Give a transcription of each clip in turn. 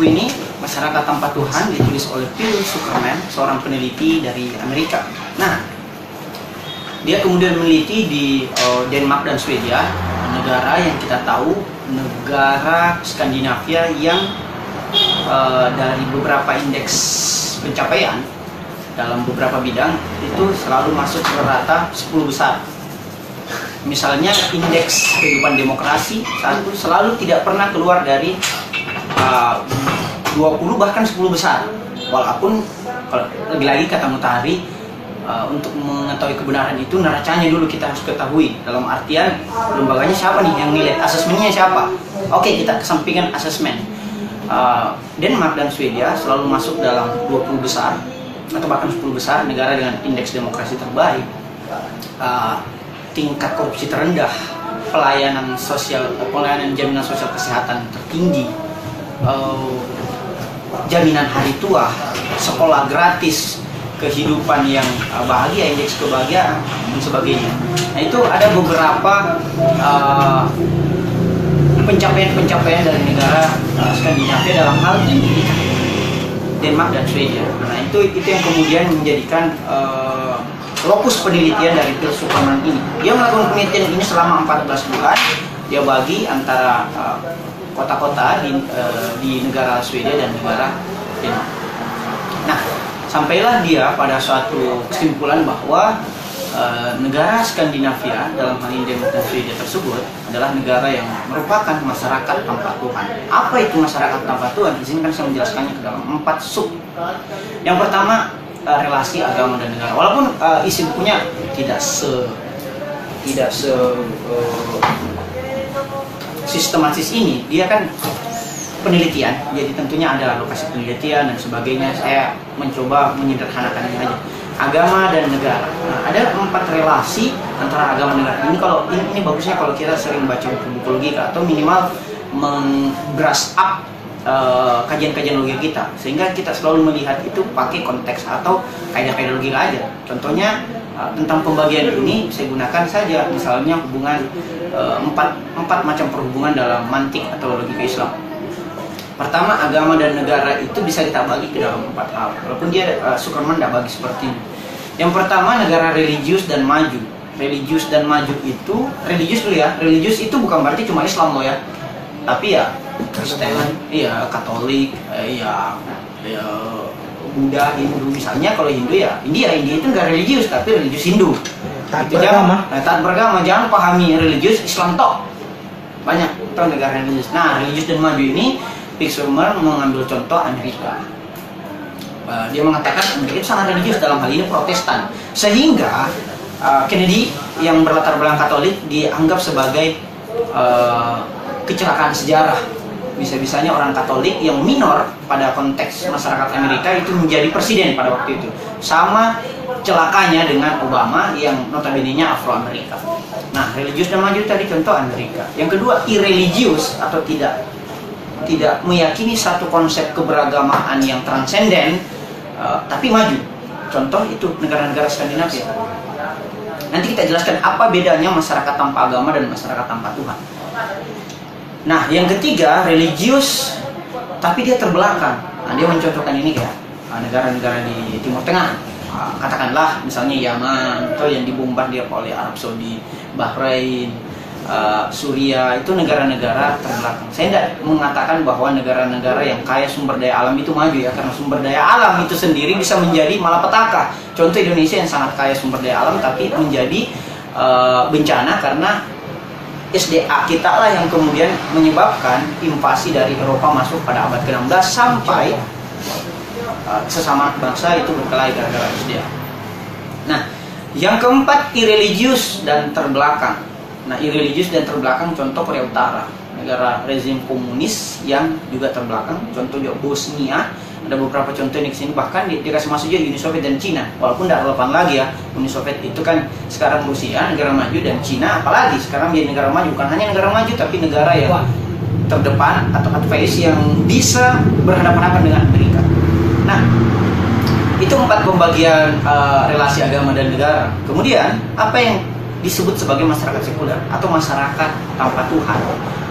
buku ini Masyarakat Tanpa Tuhan ditulis oleh Phil Zuckerman, seorang peneliti dari Amerika. Nah, dia kemudian meneliti di uh, Denmark dan Swedia, negara yang kita tahu negara Skandinavia yang uh, dari beberapa indeks pencapaian dalam beberapa bidang itu selalu masuk rata 10 besar. Misalnya indeks kehidupan demokrasi satu selalu tidak pernah keluar dari uh, 20 bahkan 10 besar. Walaupun lagi-lagi kata Mutahari uh, untuk mengetahui kebenaran itu neracanya dulu kita harus ketahui dalam artian lembaganya siapa nih yang nilai asesmennya siapa. Oke kita kesampingkan asesmen. Uh, Denmark dan Swedia selalu masuk dalam 20 besar atau bahkan 10 besar negara dengan indeks demokrasi terbaik uh, tingkat korupsi terendah pelayanan sosial pelayanan jaminan sosial kesehatan tertinggi uh, jaminan hari tua sekolah gratis kehidupan yang uh, bahagia indeks kebahagiaan dan sebagainya nah itu ada beberapa uh, pencapaian-pencapaian dari negara uh, Skandinavia dalam hal ini Denmark dan Swedia. Nah itu itu yang kemudian menjadikan uh, lokus penelitian dari Phil Superman ini. Dia melakukan penelitian ini selama 14 bulan. Dia bagi antara uh, kota-kota di, uh, di negara Swedia dan negara Denmark. Nah sampailah dia pada suatu kesimpulan bahwa Eh, negara Skandinavia dalam hal ini Denmark dan Swedia tersebut adalah negara yang merupakan masyarakat tanpa Tuhan. Apa itu masyarakat tanpa Tuhan? Kan saya menjelaskannya ke dalam empat sub. Yang pertama uh, relasi agama dan negara. Walaupun uh, isi bukunya tidak se tidak se uh, sistematis ini, dia kan penelitian. Jadi tentunya ada lokasi penelitian dan sebagainya. Saya mencoba menyederhanakannya aja agama dan negara. Nah, ada empat relasi antara agama dan negara. Ini kalau ini, ini bagusnya kalau kita sering baca buku-buku logika atau minimal mengbrush up uh, kajian-kajian logika kita sehingga kita selalu melihat itu pakai konteks atau kaidah-kaidah logika aja. Contohnya tentang pembagian ini saya gunakan saja misalnya hubungan uh, empat empat macam perhubungan dalam mantik atau logika Islam Pertama, agama dan negara itu bisa kita bagi ke dalam empat hal. Walaupun dia uh, Superman tidak bagi seperti ini. Yang pertama, negara religius dan maju. Religius dan maju itu, religius dulu ya. Religius itu bukan berarti cuma Islam loh ya. Tapi ya Kristen, iya Katolik, eh, iya ya Buddha, Hindu. Misalnya kalau Hindu ya India, India itu nggak religius tapi religius Hindu. Taat itu beragama. Jangan, nah, taat beragama. Jangan pahami religius Islam tok. Banyak itu negara religius. Nah, religius dan maju ini Pixelmer mengambil contoh Amerika. Uh, dia mengatakan Amerika itu sangat religius dalam hal ini Protestan, sehingga uh, Kennedy yang berlatar belakang Katolik dianggap sebagai uh, kecelakaan sejarah. Bisa-bisanya orang Katolik yang minor pada konteks masyarakat Amerika itu menjadi presiden pada waktu itu. Sama celakanya dengan Obama yang notabene-nya Afro-Amerika. Nah, religius dan maju tadi contoh Amerika. Yang kedua, irreligius atau tidak tidak meyakini satu konsep keberagamaan yang transenden uh, tapi maju contoh itu negara-negara Skandinavia nanti kita jelaskan apa bedanya masyarakat tanpa agama dan masyarakat tanpa Tuhan nah yang ketiga religius tapi dia terbelakang nah, dia mencontohkan ini ya negara-negara di Timur Tengah uh, katakanlah misalnya Yaman atau yang dibombardir oleh Arab Saudi Bahrain uh, Suria itu negara-negara terbelakang. Saya tidak mengatakan bahwa negara-negara yang kaya sumber daya alam itu maju ya, karena sumber daya alam itu sendiri bisa menjadi malapetaka. Contoh Indonesia yang sangat kaya sumber daya alam tapi menjadi uh, bencana karena SDA kita lah yang kemudian menyebabkan invasi dari Eropa masuk pada abad ke-16 sampai uh, sesama bangsa itu berkelahi gara-gara SDA. Nah, yang keempat irreligius dan terbelakang. Nah, irreligius dan terbelakang contoh Korea Utara, negara rezim komunis yang juga terbelakang. Contoh Bosnia, ada beberapa contoh di sini bahkan di, dikasih masuk juga Uni Soviet dan Cina. Walaupun tidak relevan lagi ya, Uni Soviet itu kan sekarang Rusia, negara maju dan Cina apalagi sekarang menjadi negara maju. Bukan hanya negara maju tapi negara yang terdepan atau advice yang bisa berhadapan-hadapan dengan Amerika. Nah, itu empat pembagian uh, relasi agama dan negara. Kemudian apa yang disebut sebagai masyarakat sekuler atau masyarakat tanpa Tuhan.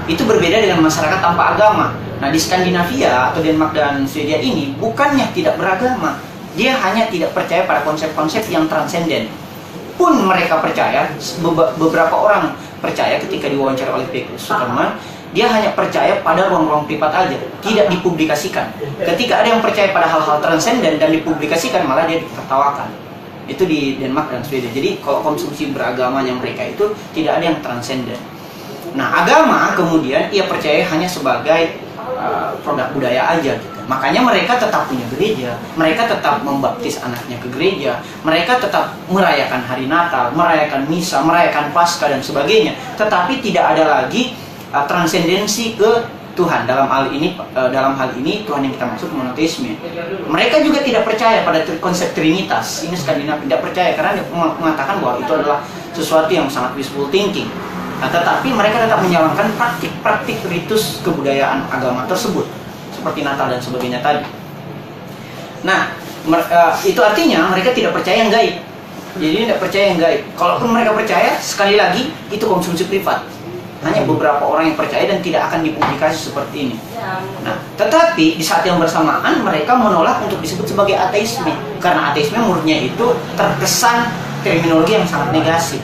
Itu berbeda dengan masyarakat tanpa agama. Nah di Skandinavia atau Denmark dan Swedia ini bukannya tidak beragama, dia hanya tidak percaya pada konsep-konsep yang transenden. Pun mereka percaya, beberapa orang percaya ketika diwawancara oleh P. Superman, dia hanya percaya pada ruang-ruang privat aja, tidak dipublikasikan. Ketika ada yang percaya pada hal-hal transenden dan dipublikasikan, malah dia ditertawakan. Itu di Denmark dan Swedia. Jadi kalau konsumsi beragamanya mereka itu tidak ada yang transenden. Nah, agama kemudian ia percaya hanya sebagai uh, produk budaya aja gitu. Makanya mereka tetap punya gereja, mereka tetap membaptis anaknya ke gereja, mereka tetap merayakan hari Natal, merayakan misa, merayakan Paskah dan sebagainya. Tetapi tidak ada lagi uh, transendensi ke Tuhan dalam hal ini uh, dalam hal ini Tuhan yang kita maksud monoteisme. Mereka juga tidak percaya pada konsep trinitas. Ini Skandinavia tidak percaya karena mengatakan bahwa itu adalah sesuatu yang sangat wishful thinking. Nah, tetapi mereka tetap menjalankan praktik-praktik ritus kebudayaan agama tersebut seperti Natal dan sebagainya tadi. Nah, uh, itu artinya mereka tidak percaya yang gaib. Jadi tidak percaya yang gaib. Kalaupun mereka percaya, sekali lagi itu konsumsi privat. Hanya beberapa orang yang percaya dan tidak akan dipublikasi seperti ini. Nah, tetapi di saat yang bersamaan mereka menolak untuk disebut sebagai ateisme karena ateisme menurutnya itu terkesan terminologi yang sangat negatif.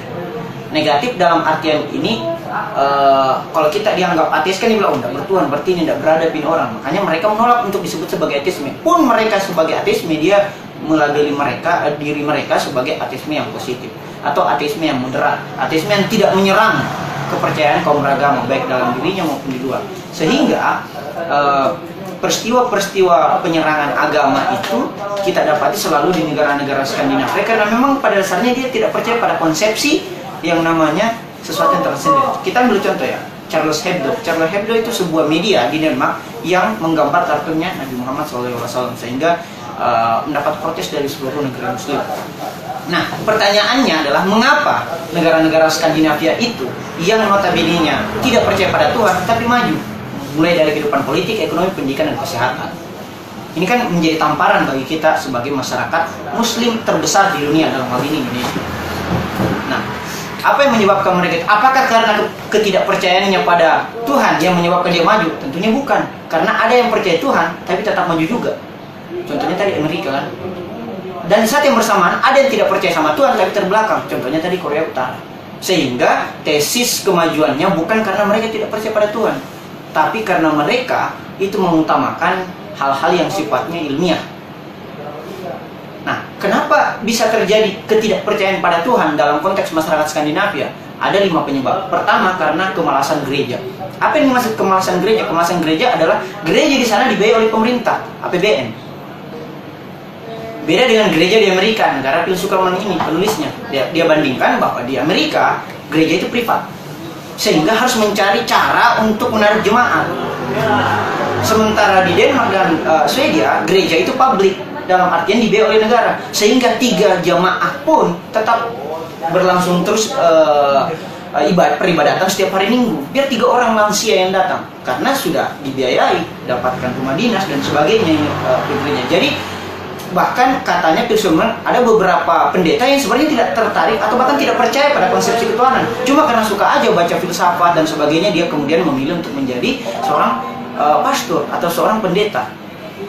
Negatif dalam artian ini uh, kalau kita dianggap ateis kan dibilang udah bertuhan berarti ini tidak berada bin orang. Makanya mereka menolak untuk disebut sebagai ateisme. Pun mereka sebagai ateisme dia melabeli mereka eh, diri mereka sebagai ateisme yang positif atau ateisme yang moderat ateisme yang tidak menyerang kepercayaan kaum beragama baik dalam dirinya maupun di luar. Sehingga uh, peristiwa-peristiwa penyerangan agama itu kita dapati selalu di negara-negara Skandinavia karena memang pada dasarnya dia tidak percaya pada konsepsi yang namanya sesuatu yang tersendiri. Kita ambil contoh ya, Charles Hebdo. Charles Hebdo itu sebuah media di Denmark yang menggambar kartunnya Nabi Muhammad SAW sehingga uh, mendapat protes dari seluruh negara Muslim. Nah, pertanyaannya adalah mengapa negara-negara Skandinavia itu yang notabene-nya tidak percaya pada Tuhan tapi maju mulai dari kehidupan politik, ekonomi, pendidikan dan kesehatan. Ini kan menjadi tamparan bagi kita sebagai masyarakat Muslim terbesar di dunia dalam hal ini Indonesia. Apa yang menyebabkan mereka itu? Apakah karena ketidakpercayaannya pada Tuhan yang menyebabkan dia maju? Tentunya bukan. Karena ada yang percaya Tuhan, tapi tetap maju juga. Contohnya tadi Amerika kan. Dan di saat yang bersamaan, ada yang tidak percaya sama Tuhan, tapi terbelakang. Contohnya tadi Korea Utara. Sehingga tesis kemajuannya bukan karena mereka tidak percaya pada Tuhan. Tapi karena mereka itu mengutamakan hal-hal yang sifatnya ilmiah Nah, kenapa bisa terjadi ketidakpercayaan pada Tuhan dalam konteks masyarakat Skandinavia? Ada lima penyebab. Pertama, karena kemalasan gereja. Apa yang dimaksud kemalasan gereja? Kemalasan gereja adalah gereja di sana dibayar oleh pemerintah, APBN. Beda dengan gereja di Amerika, negara Phil Sukarman ini penulisnya. Dia, dia bandingkan bahwa di Amerika gereja itu privat, sehingga harus mencari cara untuk menarik jemaat. Sementara di Denmark dan uh, Swedia gereja itu publik, dalam artian dibiayai oleh negara. Sehingga tiga jamaah pun tetap berlangsung terus uh, ibadah peribadatan setiap hari minggu. Biar tiga orang lansia yang datang. Karena sudah dibiayai dapatkan rumah dinas dan sebagainya uh, jadi bahkan katanya Pilsumer ada beberapa pendeta yang sebenarnya tidak tertarik atau bahkan tidak percaya pada konsepsi ketuhanan. Cuma karena suka aja baca filsafat dan sebagainya dia kemudian memilih untuk menjadi seorang uh, pastor atau seorang pendeta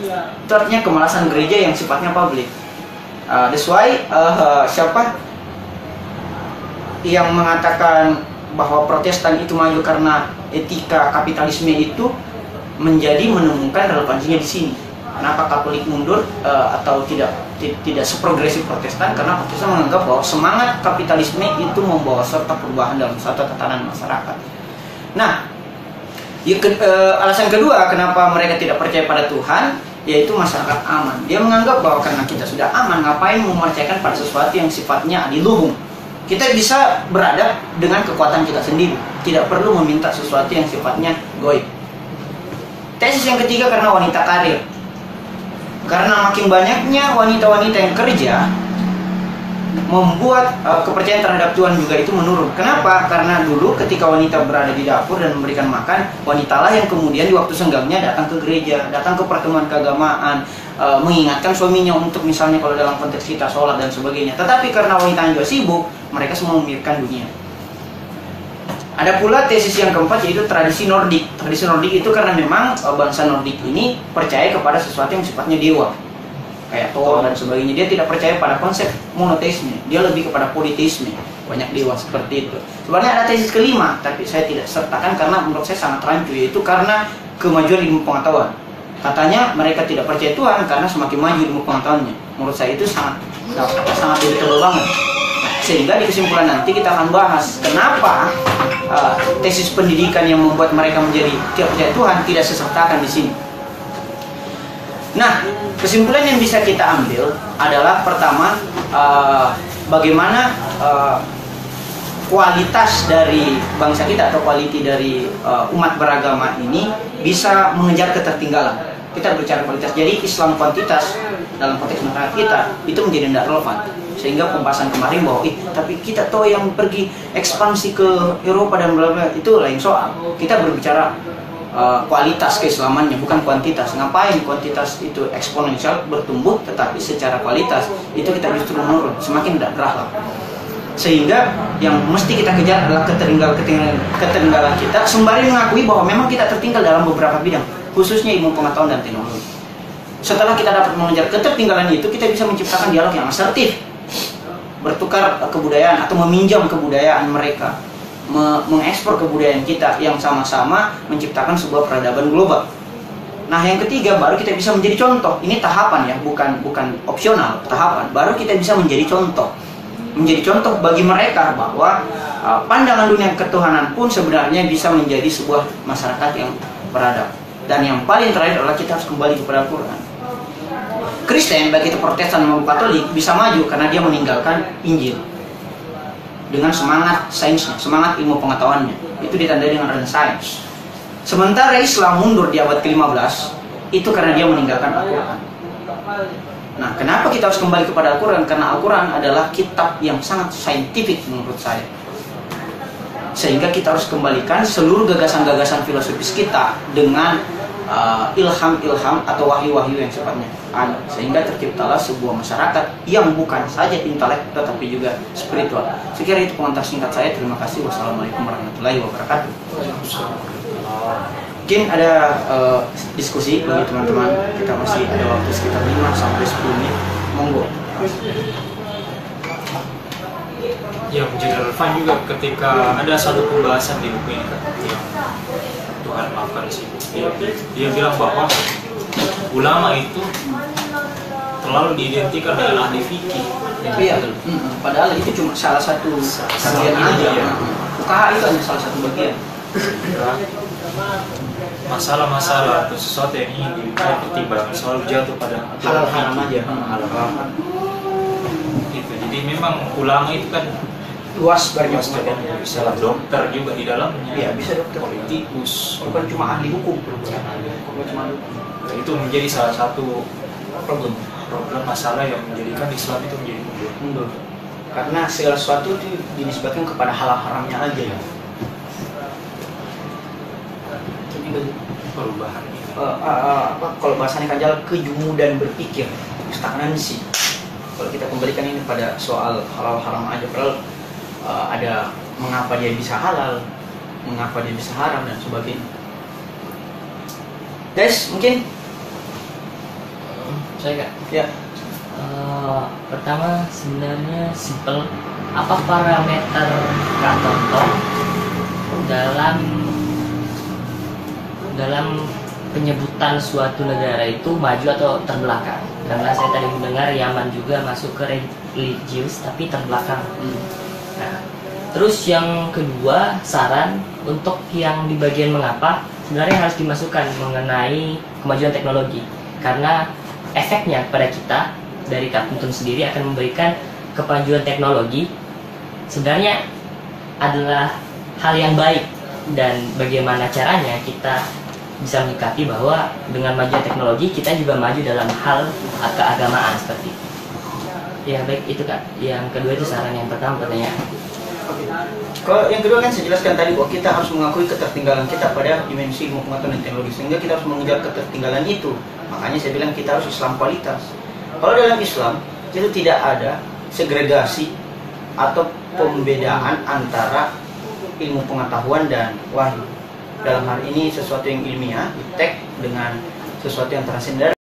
itu artinya kemalasan gereja yang sifatnya publik. Uh, that's why uh, siapa yang mengatakan bahwa protestan itu maju karena etika kapitalisme itu menjadi menemukan relevansinya di sini. Kenapa Katolik mundur uh, atau tidak tidak seprogresif Protestan? Karena Protestan menganggap bahwa semangat kapitalisme itu membawa serta perubahan dalam suatu tatanan masyarakat. Nah, ya, ke, uh, alasan kedua kenapa mereka tidak percaya pada Tuhan yaitu masyarakat aman. Dia menganggap bahwa karena kita sudah aman, ngapain memercayakan pada sesuatu yang sifatnya adiluhung. Kita bisa beradab dengan kekuatan kita sendiri. Tidak perlu meminta sesuatu yang sifatnya goib. Tesis yang ketiga karena wanita karir. Karena makin banyaknya wanita-wanita yang kerja, membuat uh, kepercayaan terhadap Tuhan juga itu menurun. Kenapa? Karena dulu ketika wanita berada di dapur dan memberikan makan, wanitalah yang kemudian di waktu senggangnya datang ke gereja, datang ke pertemuan keagamaan, uh, mengingatkan suaminya untuk misalnya kalau dalam konteks kita sholat dan sebagainya. Tetapi karena wanita juga sibuk, mereka semua memikirkan dunia. Ada pula tesis yang keempat yaitu tradisi Nordik. Tradisi Nordik itu karena memang eh, bangsa Nordik ini percaya kepada sesuatu yang sifatnya dewa. Kayak Thor dan sebagainya. Dia tidak percaya pada konsep monoteisme. Dia lebih kepada politeisme. Banyak dewa seperti itu. Sebenarnya ada tesis kelima, tapi saya tidak sertakan karena menurut saya sangat rancu yaitu karena kemajuan ilmu pengetahuan. Katanya mereka tidak percaya Tuhan karena semakin maju ilmu pengetahuannya. Menurut saya itu sangat sangat debatable banget. Sehingga di kesimpulan nanti kita akan bahas kenapa uh, tesis pendidikan yang membuat mereka menjadi tidak percaya Tuhan tidak sesertakan di sini. Nah, kesimpulan yang bisa kita ambil adalah pertama uh, bagaimana uh, kualitas dari bangsa kita atau kualiti dari uh, umat beragama ini bisa mengejar ketertinggalan. Kita berbicara kualitas. Jadi Islam kuantitas dalam konteks masyarakat kita itu menjadi tidak relevan. Sehingga pembahasan kemarin bahwa ih tapi kita tahu yang pergi ekspansi ke Eropa dan bla itu lain soal. Kita berbicara uh, kualitas keislamannya bukan kuantitas. Ngapain kuantitas itu eksponensial bertumbuh tetapi secara kualitas itu kita justru menurun, semakin tidak berakhlak sehingga yang mesti kita kejar adalah ketertinggalan ketertinggalan, ketertinggalan kita. Sembari mengakui bahwa memang kita tertinggal dalam beberapa bidang khususnya ilmu pengetahuan dan teknologi. Setelah kita dapat mengejar ketertinggalan itu kita bisa menciptakan dialog yang asertif bertukar kebudayaan atau meminjam kebudayaan mereka mengekspor kebudayaan kita yang sama-sama menciptakan sebuah peradaban global Nah, yang ketiga baru kita bisa menjadi contoh. Ini tahapan ya, bukan bukan opsional, tahapan. Baru kita bisa menjadi contoh menjadi contoh bagi mereka bahwa uh, pandangan dunia ketuhanan pun sebenarnya bisa menjadi sebuah masyarakat yang beradab. Dan yang paling terakhir adalah kita harus kembali kepada Al-Quran. Kristen, baik itu Protestan maupun Katolik, bisa maju karena dia meninggalkan Injil dengan semangat sainsnya, semangat ilmu pengetahuannya. Itu ditandai dengan Renaissance. Sementara Islam mundur di abad ke-15, itu karena dia meninggalkan Al-Quran. Nah, kenapa kita harus kembali kepada Al-Quran? Karena Al-Quran adalah kitab yang sangat saintifik menurut saya. Sehingga kita harus kembalikan seluruh gagasan-gagasan filosofis kita dengan uh, ilham-ilham uh, atau wahyu-wahyu yang sifatnya ada. Sehingga terciptalah sebuah masyarakat yang bukan saja intelek tetapi juga spiritual. Sekiranya itu pengantar singkat saya. Terima kasih. Wassalamualaikum warahmatullahi wabarakatuh mungkin ada uh, diskusi bagi teman-teman kita masih ada waktu sekitar 5 sampai 10 menit monggo yang menjadi relevan juga ketika ada satu pembahasan di buku ini Tuhan maafkan sih dia, dia bilang bahwa ulama itu terlalu diidentikan dengan ahli fikih. Iya. Hmm, padahal itu cuma salah satu bagian aja. ya. UKH itu hanya salah satu bagian. Masalah-masalah atau sesuatu yang ingin dibicarakan pertimbangan selalu jatuh pada halal haram aja. Halal haram. Itu jadi memang ulama itu kan luas banyak kan bisa dokter juga di dalamnya iya bisa dokter. Politikus. Bukan cuma ahli hukum. Bukan cuma nah, itu menjadi salah satu problem. Problem masalah yang menjadikan Islam itu menjadi mundur. Mundur. Karena segala sesuatu itu dinisbatkan kepada halal haramnya aja. Ya perubahan uh, uh, apa kalau bahasanya kajal kejumudan berpikir. Stagnansi kalau kita kembalikan ini pada soal halal haram aja padahal uh, ada mengapa dia bisa halal mengapa dia bisa haram dan sebagainya. Des mungkin? Saya kak ya. Uh, pertama sebenarnya simple. Apa parameter kak Tonton dalam dalam penyebutan suatu negara itu maju atau terbelakang? Karena saya tadi mendengar Yaman juga masuk ke religius tapi terbelakang. Hmm. Nah terus yang kedua saran untuk yang di bagian mengapa sebenarnya harus dimasukkan mengenai kemajuan teknologi karena efeknya pada kita dari Kapten sendiri akan memberikan kemajuan teknologi sebenarnya adalah hal yang baik dan bagaimana caranya kita bisa menyikapi bahwa dengan maju teknologi kita juga maju dalam hal keagamaan seperti itu. Ya baik itu kak. Yang kedua itu saran yang pertama pertanyaan. Kalau yang kedua kan saya jelaskan tadi bahwa kita harus mengakui ketertinggalan kita pada dimensi ilmu pengetahuan dan teknologi sehingga kita harus mengejar ketertinggalan itu. Makanya saya bilang kita harus Islam kualitas. Kalau dalam Islam itu tidak ada segregasi atau pembedaan antara ilmu pengetahuan dan wahyu. Dalam hal ini sesuatu yang ilmiah, iptek dengan sesuatu yang transender